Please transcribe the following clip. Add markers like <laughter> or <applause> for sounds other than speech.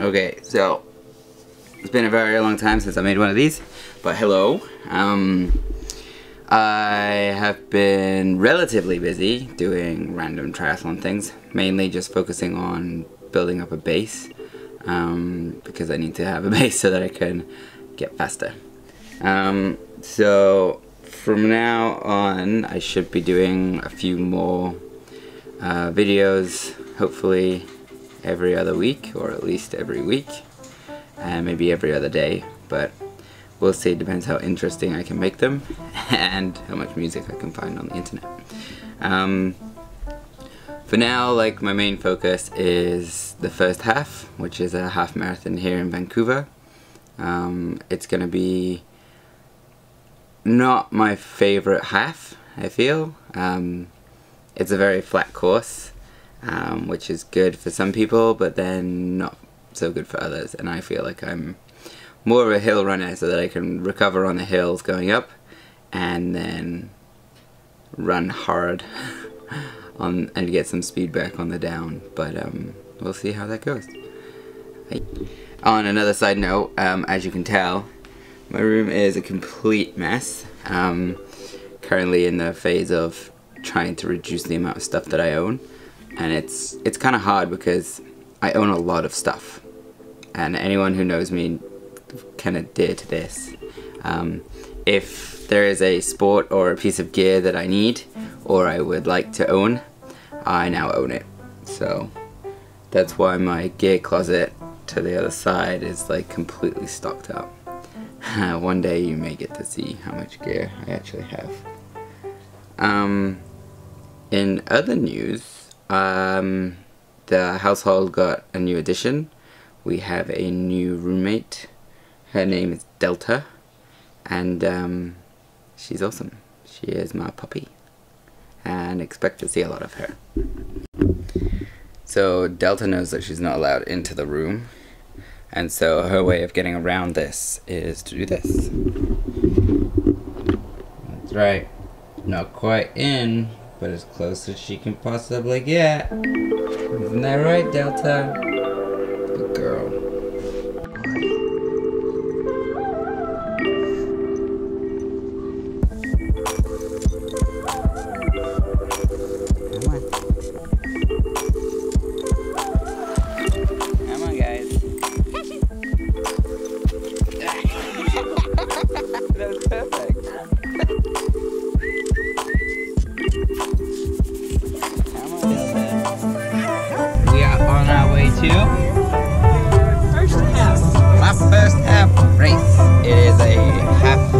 Okay, so it's been a very long time since I made one of these, but hello. Um, I have been relatively busy doing random triathlon things, mainly just focusing on building up a base, um, because I need to have a <laughs> base so that I can get faster. Um, so from now on, I should be doing a few more uh, videos, hopefully every other week or at least every week and maybe every other day but we'll see. It depends how interesting I can make them <laughs> and how much music I can find on the internet. Um, for now like my main focus is the first half which is a half marathon here in Vancouver. Um, it's gonna be not my favorite half I feel. Um, it's a very flat course um, which is good for some people, but then not so good for others. And I feel like I'm more of a hill runner so that I can recover on the hills going up and then run hard <laughs> on and get some speed back on the down. But um, we'll see how that goes. On another side note, um, as you can tell, my room is a complete mess. Um, currently in the phase of trying to reduce the amount of stuff that I own and it's it's kind of hard because I own a lot of stuff. And anyone who knows me can of to this. Um, if there is a sport or a piece of gear that I need or I would like to own I now own it. So that's why my gear closet to the other side is like completely stocked up. <laughs> One day you may get to see how much gear I actually have. Um, in other news um, the household got a new addition. We have a new roommate. Her name is Delta, and um, she's awesome. She is my puppy, and expect to see a lot of her. So Delta knows that she's not allowed into the room, and so her way of getting around this is to do this. That's right. Not quite in, but as close as she can possibly get. Isn't that right, Delta? lap on our way to? First half. My first half race. It is a half